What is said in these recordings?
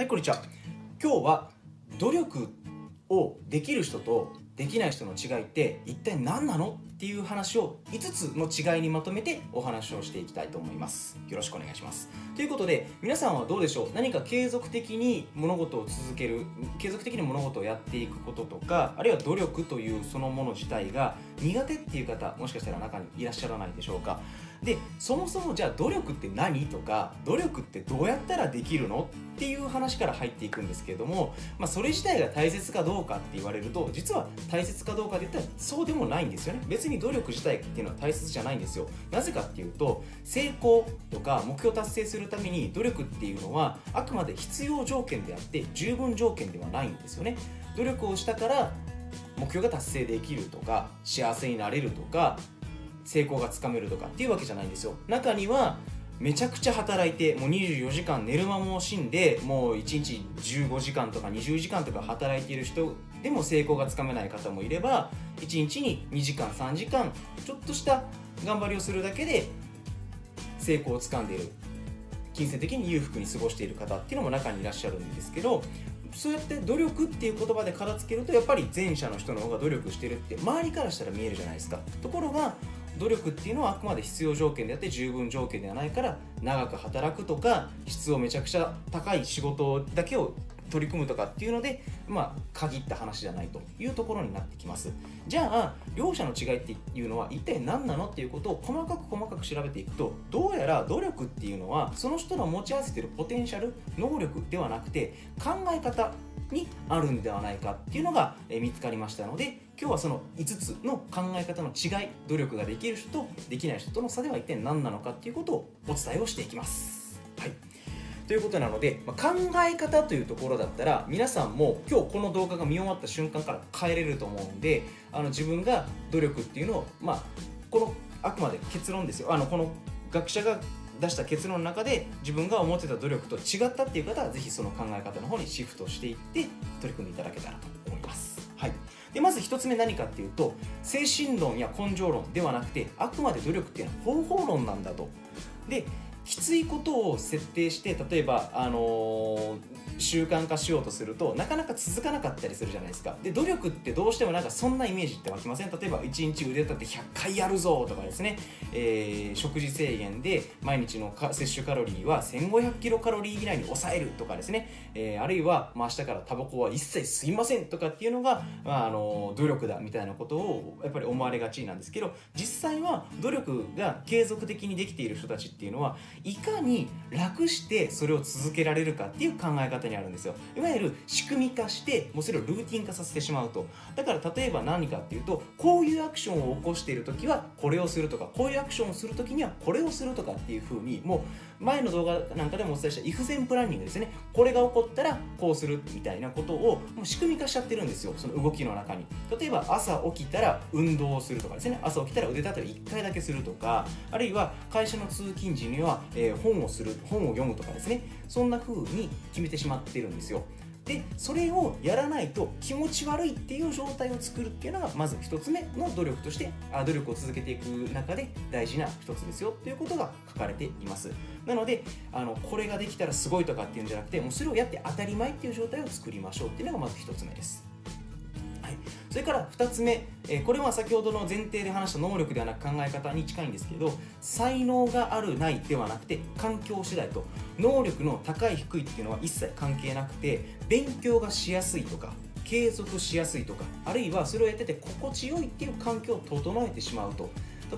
はいこんにちは。今日は努力をできる人とできない人の違いって一体何なのっていう話を5つの違いにまとめてお話をしていきたいと思います。よろしくお願いします。ということで皆さんはどうでしょう？何か継続的に物事を続ける継続的に物事をやっていくこととかあるいは努力というそのもの自体が苦手っていう方もしかしたら中にいらっしゃらないでしょうか？でそもそもじゃあ努力って何とか努力ってどうやったらできるのっていう話から入っていくんですけれども、まあ、それ自体が大切かどうかって言われると実は大切かどうかで言ったらそうでもないんですよね。別に努力自体っていうのは大切じゃないんですよ。なぜかっていうと成功とか目標達成するために努力っていうのはあくまで必要条件であって十分条件ではないんですよね。努力をしたから目標が達成できるとか幸せになれるとか成功がつかめるとかっていうわけじゃないんですよ。中にはめちゃくちゃ働いてもう24時間寝る間も惜しんでもう1日15時間とか20時間とか働いている人でも成功がつかめない方もいれば1日に2時間3時間ちょっとした頑張りをするだけで成功をつかんでいる。金銭的に裕福に過ごしている方っていうのも中にいらっしゃるんですけどそうやって努力っていう言葉で片付けるとやっぱり前者の人の方が努力してるって周りからしたら見えるじゃないですか。ところが努力っていうのはあくまで必要条件であって十分条件ではないから長く働くとか質をめちゃくちゃ高い仕事だけを取り組むとかっていうので、まあ、限った話じゃないというところになってきます。じゃあ両者の違いっていうのは一体何なのっていうことを細かく細かく調べていくとどうやら努力っていうのはその人の持ち合わせてるポテンシャル能力ではなくて考え方にあるんではないかっていうのが見つかりましたので今日はその5つの考え方の違い努力ができる人とできない人との差では一体何なのかっていうことをお伝えをしていきます。はいということなので、ま考え方というところだったら皆さんも今日この動画が見終わった瞬間から変えれると思うんであの自分が努力っていうのを、まあ、このあくまで結論ですよあのこの学者が出した結論の中で自分が思ってた努力と違ったっていう方はぜひその考え方の方にシフトしていって取り組んでいただけたらと。はい、でまず1つ目何かっていうと精神論や根性論ではなくてあくまで努力っていうのは方法論なんだと。できついことを設定して例えば、あのー、習慣化しようとするとなかなか続かなかったりするじゃないですか。で努力ってどうしてもなんかそんなイメージって湧きません？例えば1日腕立て100回やるぞとかですね、えー、食事制限で毎日の摂取カロリーは1500キロカロリー以内に抑えるとかですね、えー、あるいは、まあ、明日からタバコは一切吸いませんとかっていうのが、まあ、あの努力だみたいなことをやっぱり思われがちなんですけど実際は努力が継続的にできている人たちっていうのはいかに楽してそれを続けられるかっていう考え方ににあるんですよ。いわゆる仕組み化してもうそれをルーティン化させてしまうと。だから例えば何かっていうとこういうアクションを起こしている時はこれをするとかこういうアクションをする時にはこれをするとかっていう風にもう前の動画なんかでもお伝えした if 前プランニングですね。これが起こったらこうするみたいなことをもう仕組み化しちゃってるんですよ。その動きの中に。例えば朝起きたら運動をするとかですね。朝起きたら腕立てを1回だけするとか。あるいは会社の通勤時には、えー、本をする本を読むとかですね。そんな風に決めてしまってるんですよ。でそれをやらないと気持ち悪いっていう状態を作るっていうのがまず1つ目の努力としてあ努力を続けていく中で大事な1つですよということが書かれています。なのであのこれができたらすごいとかっていうんじゃなくてもうそれをやって当たり前っていう状態を作りましょうっていうのがまず1つ目です。それから2つ目、えこれは先ほどの前提で話した能力ではなく考え方に近いんですけど才能があるないではなくて環境次第と。能力の高い低いっていうのは一切関係なくて勉強がしやすいとか継続しやすいとかあるいはそれをやってて心地よいっていう環境を整えてしまうと。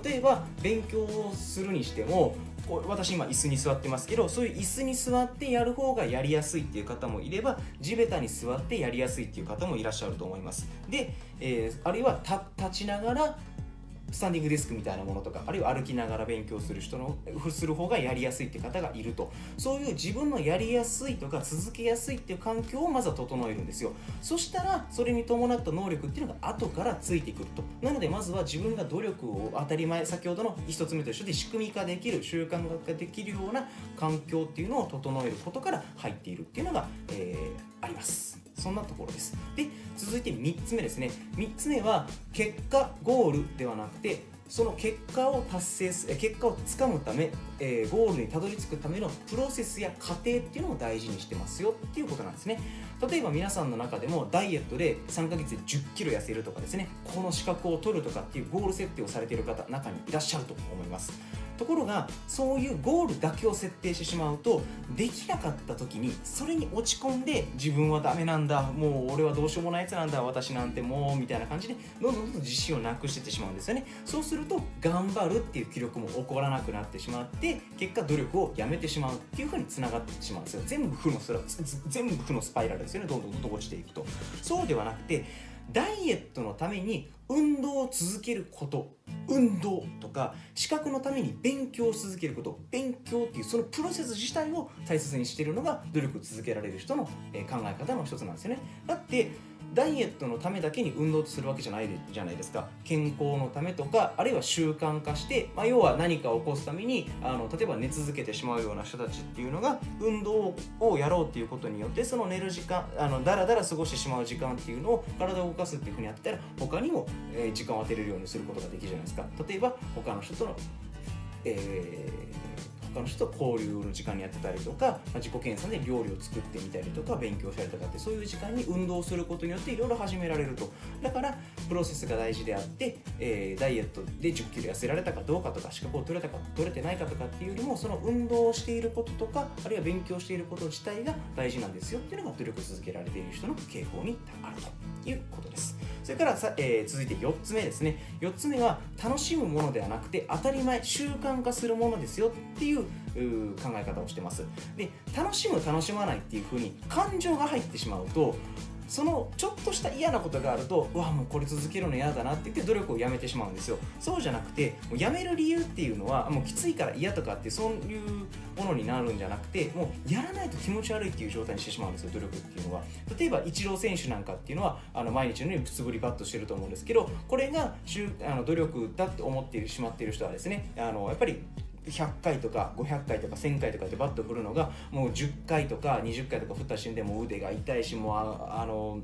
例えば勉強をするにしても私今椅子に座ってますけどそういう椅子に座ってやる方がやりやすいっていう方もいれば地べたに座ってやりやすいっていう方もいらっしゃると思います。で、えー、あるいは立ちながらスタンディングデスクみたいなものとかあるいは歩きながら勉強する人のする方がやりやすいって方がいると。そういう自分のやりやすいとか続けやすいっていう環境をまずは整えるんですよ。そしたらそれに伴った能力っていうのが後からついてくると。なのでまずは自分が努力を当たり前先ほどの1つ目と一緒で仕組み化できる習慣化できるような環境っていうのを整えることから入っているっていうのが、えー、あります。そんなところです。で続いて3つ目ですね。3つ目は結果ゴールではなくてその結果を達成す結果をつかむため、えー、ゴールにたどり着くためのプロセスや過程っていうのを大事にしてますよっていうことなんですね。例えば皆さんの中でもダイエットで3ヶ月で1 0キロ痩せるとかですね。この資格を取るとかっていうゴール設定をされている方中にいらっしゃると思います。ところがそういうゴールだけを設定してしまうとできなかった時にそれに落ち込んで自分はダメなんだ。もう俺はどうしようもないやつなんだ。私なんてもうみたいな感じで。どんどんどんどん自信をなくしてってしまうんですよね。そうすると頑張るっていう記録も起こらなくなってしまって結果努力をやめてしまうっていうふうにつながってしまうんですよ。全部負のスラ全部負のスパイラルですよね。どんどんどんどん落ちていくと。そうではなくてダイエットのために運動を続けること運動とか資格のために勉強を続けること勉強っていうそのプロセス自体を大切にしているのが努力を続けられる人の考え方の一つなんですよね。だってダイエットのためだけに運動するわけじゃないじゃないですか。健康のためとかあるいは習慣化して、まあ、要は何かを起こすためにあの例えば寝続けてしまうような人たちっていうのが運動をやろうっていうことによってその寝る時間あのだらだら過ごしてしまう時間っていうのを体を動かすっていうふうにやったら他にも、え、時間を当てれるようにすることができるじゃないですか。例えば他の人との、えー他の人と交流の時間にやってたりとか、まあ、自己検査で料理を作ってみたりとか勉強したりとかってそういう時間に運動することによっていろいろ始められると。だからプロセスが大事であって、えー、ダイエットで1 0キロ痩せられたかどうかとか資格を取れたか取れてないかとかっていうよりもその運動をしていることとかあるいは勉強していること自体が大事なんですよっていうのが努力続けられている人の傾向にあると。いうことです。それからさ、えー、続いて4つ目ですね。4つ目は楽しむものではなくて当たり前習慣化するものですよっていう考え方をしてます。で楽しむ楽しまないっていう風に感情が入ってしまうとそのちょっとした嫌なことがあるとうわもうこれ続けるの嫌だなって言って努力をやめてしまうんですよ。そうじゃなくてもうやめる理由っていうのはもうきついから嫌とかってそういうものになるんじゃなくてもうやらないと気持ち悪いっていう状態にしてしまうんですよ努力っていうのは。例えばイチロー選手なんかっていうのはあの毎日のようにくつぶりバットしてると思うんですけどこれがあの努力だって思ってしまっている人はですねあのやっぱり100回とか500回とか1000回とかってバット振るのがもう10回とか20回とか振った瞬間でもう腕が痛いしもうあの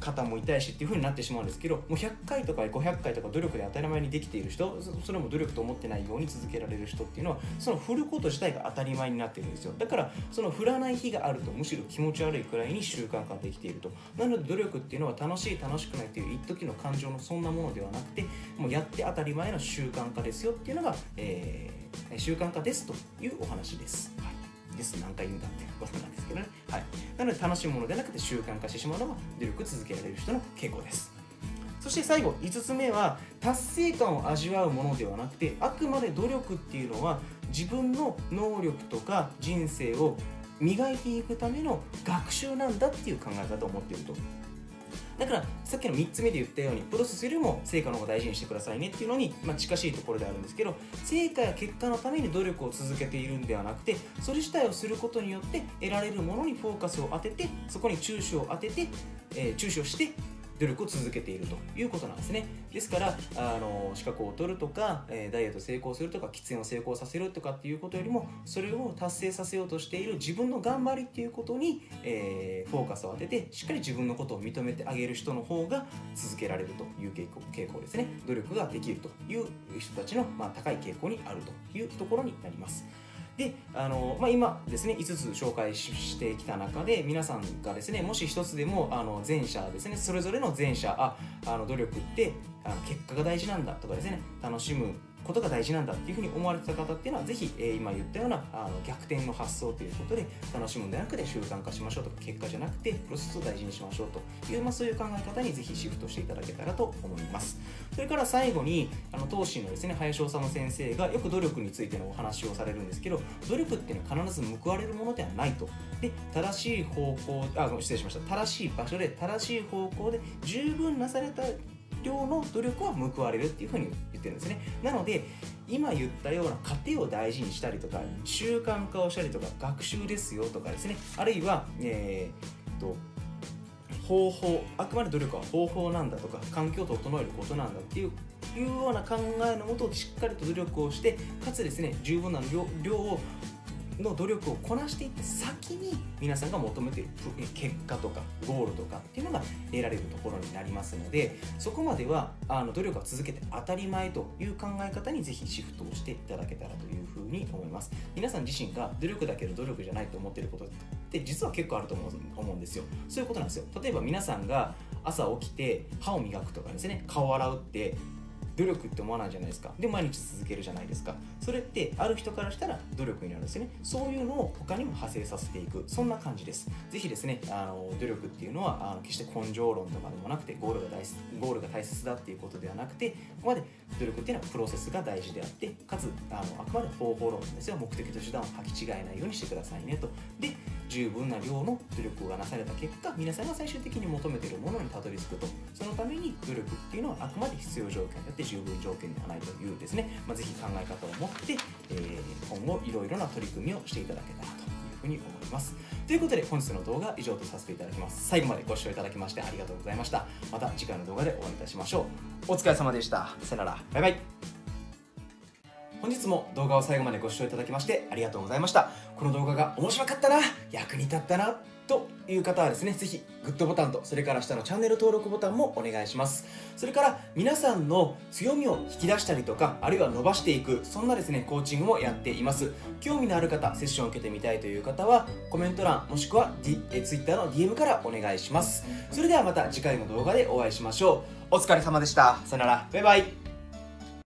肩も痛いしっていう風になってしまうんですけどもう100回とか500回とか努力で当たり前にできている人それも努力と思ってないように続けられる人っていうのはその振ること自体が当たり前になってるんですよだからその振らない日があるとむしろ気持ち悪いくらいに習慣化できているとなので努力っていうのは楽しい楽しくないっていう一時の感情のそんなものではなくてもうやって当たり前の習慣化ですよっていうのが、えー、習慣化ですというお話です。です。何回言うんだっていうことなんですけどね、はい、なので楽しいものでなくて習慣化してしまうのが努力続けられる人の傾向です。そして最後5つ目は達成感を味わうものではなくてあくまで努力っていうのは自分の能力とか人生を磨いていくための学習なんだっていう考え方を持っていると。だからさっきの3つ目で言ったようにプロセスよりも成果の方が大事にしてくださいねっていうのに、まあ、近しいところであるんですけど成果や結果のために努力を続けているんではなくてそれ自体をすることによって得られるものにフォーカスを当ててそこに注視を当てて、えー、注視をして努力を続けているということなんですねですからあの資格を取るとか、えダイエット成功するとか喫煙を成功させるとかっていうことよりもそれを達成させようとしている自分の頑張りっていうことに、えー、フォーカスを当ててしっかり自分のことを認めてあげる人の方が続けられるという傾向傾向ですね努力ができるという人たちの、まあ、高い傾向にあるというところになります。であの、まあ、今ですね5つ紹介してきた中で皆さんがですねもし1つでもあの前者ですねそれぞれの前者ああの努力ってあの結果が大事なんだとかですね楽しむことが大事なんだっていうふうに思われてた方っていうのはぜひ、えー、今言ったようなあの逆転の発想ということで楽しむんではなくて習慣化しましょうとか結果じゃなくてプロセスを大事にしましょうという、まあ、そういう考え方にぜひシフトしていただけたらと思います。それから最後にあの当心のですね林修先生がよく努力についてのお話をされるんですけど努力っていうのは必ず報われるものではないと。で正しい方向あ失礼しました。正しい場所で正しい方向で十分なされた量の努力は報われるっていうふうに言ってるんですね。なので今言ったような過程を大事にしたりとか習慣化をしたりとか学習ですよとかですね。あるいは、えー、と方法あくまで努力は方法なんだとか環境を整えることなんだっていういうような考えのもとしっかりと努力をしてかつですね十分な量量をの努力をこなしていって先に皆さんが求めている結果とかゴールとかっていうのが得られるところになりますのでそこまではあの努力を続けて当たり前という考え方にぜひシフトをしていただけたらというふうに思います。皆さん自身が努力だけど努力じゃないと思っていることって実は結構あると思うんですよ。そういうことなんですよ。例えば皆さんが朝起きて歯を磨くとかですね顔を洗うって努力って思わないじゃないですか。で毎日続けるじゃないですか。それってある人からしたら努力になるんですよね。そういうのを他にも派生させていく。そんな感じです。ぜひですねあの努力っていうのはあの決して根性論とかでもなくてゴールが大ゴールが大切だっていうことではなくてここまで努力っていうのはプロセスが大事であってかつあのあくまで方法論ですよ。目的と手段を履き違えないようにしてくださいねと。で十分な量の努力がなされた結果皆さんが最終的に求めているものにたどり着くと。そのために努力っていうのはあくまで必要条件であって十分条件ではないというですね、まあ、ぜひ考え方を持って、えー、今後いろいろな取り組みをしていただけたらというふうに思います。ということで本日の動画は以上とさせていただきます。最後までご視聴いただきましてありがとうございました。また次回の動画でお会いいたしましょう。お疲れ様でした。さよなら。バイバイ。本日も動画を最後までご視聴いただきましてありがとうございましたこの動画が面白かったな役に立ったなという方はですね、ぜひグッドボタンと、それから下のチャンネル登録ボタンもお願いします。それから皆さんの強みを引き出したりとか、あるいは伸ばしていく、そんなですね、コーチングもやっています。興味のある方、セッションを受けてみたいという方は、コメント欄、もしくは、D、え Twitter の DM からお願いします。それではまた次回の動画でお会いしましょう。お疲れ様でした。さよなら。バイバイ。